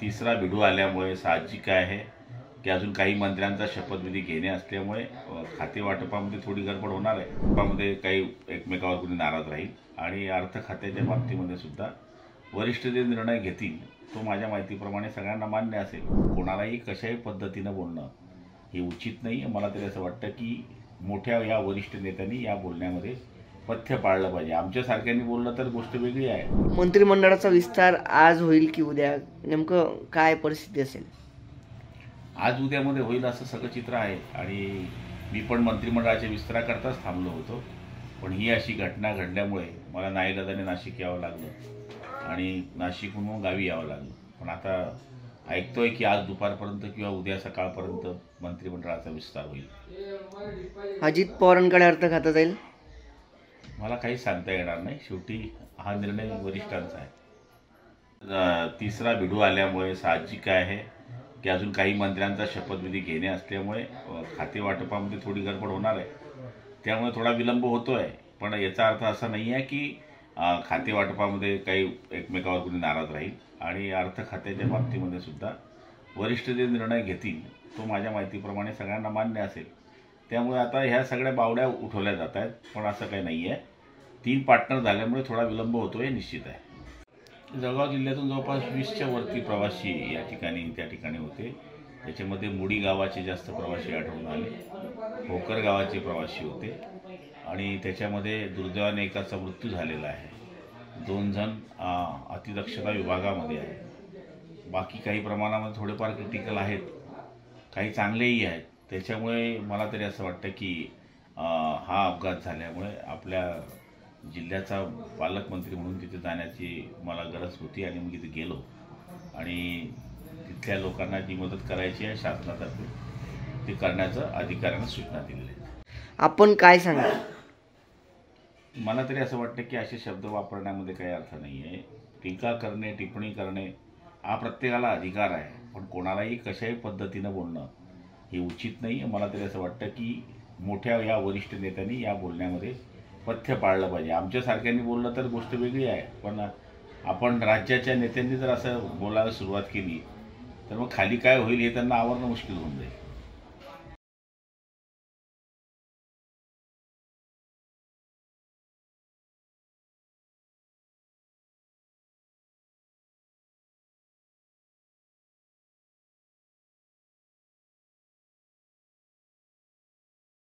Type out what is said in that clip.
तिसरा भिडू आल्यामुळे साहजिक आहे की अजून काही मंत्र्यांचा शपथविधी घेणे असल्यामुळे खातेवाटपामध्ये खाते वाटपामध्ये थोडी गडबड होणार आहे. वाटपामध्ये काही एकमेकावर कुणी नाराज राहील आणि अर्थ खात्याच्या बाबतीमध्ये सुद्धा वरिष्ठ जे निर्णय घेतील तो माझ्या माहितीप्रमाणे सगळ्यांना मान्य असेल. कोणालाही कशाही पद्धतीनं बोलणं हे उचित नाही मला तरी असं वाटतं की मोठ्या या वरिष्ठ नेत्यांनी या बोलण्यामध्ये पथ्य पाळलं पाहिजे. आमच्यासारख्यांनी बोललं तर गोष्ट वेगळी आहे. मंत्रिमंडळाचा विस्तार आज होईल की उद्या? नेमकं काय परिस्थिती असेल? आज उद्यामध्ये होईल असं सगळं चित्र आहे. आणि मी पण मंत्रिमंडळाच्या विस्ताराकरताच थांबलो होतो. पण ही अशी घटना घडल्यामुळे मला नाईलाजाने नाशिक यावं लागलं. आणि नाशिकहून मग गावी यावं लागलं. पण आता ऐकतोय की आज दुपारपर्यंत किंवा उद्या सकाळपर्यंत मंत्रिमंडळाचा विस्तार होईल. अजित पवारांकडे अर्थ खातं जाईल? मला काही सांगता येणार नाही. शेवटी हा निर्णय वरिष्ठांचा आहे. तिसरा भिडू आल्यामुळे साहजिक आहे की अजून काही मंत्र्यांचा शपथविधी घेणे असल्यामुळे अ, खाते वाटपामध्ये थोडी गडबड होणार आहे. त्यामुळे थोडा विलंब होतो आहे पण याचा अर्थ असा नाही आहे की खाते वाटपामध्ये काही एकमेकावर कोणी नाराज राहील. आणि अर्थ खात्याच्या बाबतीमध्ये सुद्धा वरिष्ठ जे निर्णय घेतील तो माझ्या माहितीप्रमाणे सगळ्यांना मान्य असेल. त्यामुळे आता ह्या सगळ्या बावड्या उठवल्या जात आहेत. पण असं काही नाही आहे तीन पार्टनर झाल्यामुळे थोडा विलंब होतो हे निश्चित आहे. जळगाव जिल्ह्यातून जवळपास वीसच्या वरती प्रवासी या ठिकाणी त्या ठिकाणी होते. त्याच्यामध्ये मुडी गावाचे जास्त प्रवासी आढळून आले. भोकर गावाचे प्रवासी होते. आणि त्याच्यामध्ये दुर्दैवाने एकाचा मृत्यू झालेला आहे. दोन जण अतिदक्षता विभागामध्ये आहे बाकी काही प्रमाणामध्ये थोडेफार क्रिटिकल आहेत. काही चांगलेही आहेत. त्याच्यामुळे मला तरी असं वाटतं की हा अपघात झाल्यामुळे आपल्या जिल्ह्याचा पालकमंत्री म्हणून तिथे जाण्याची मला गरज होती आणि मी तिथे गेलो. आणि तिथल्या लोकांना जी मदत करायची आहे शासनातर्फे ती करण्याचं अधिकाऱ्यांना सूचना दिलेल्या आहेत. आपण काय सांगा मला तरी असं वाटतं की असे शब्द वापरण्यामध्ये काही अर्थ नाही आहे. टीका करणे टिप्पणी करणे हा प्रत्येकाला अधिकार आहे. पण कोणालाही कशाही पद्धतीनं बोलणं हे उचित नाही आहे मला तरी असं वाटतं की मोठ्या या वरिष्ठ नेत्यांनी या बोलण्यामध्ये पथ्य पाळलं पाहिजे. आमच्यासारख्यांनी बोललं तर गोष्ट वेगळी आहे. पण आपण राज्याच्या नेत्यांनी जर असं बोलायला सुरुवात केली तर मग खाली काय होईल हे त्यांना आवरणं मुश्किल होऊन जाईल.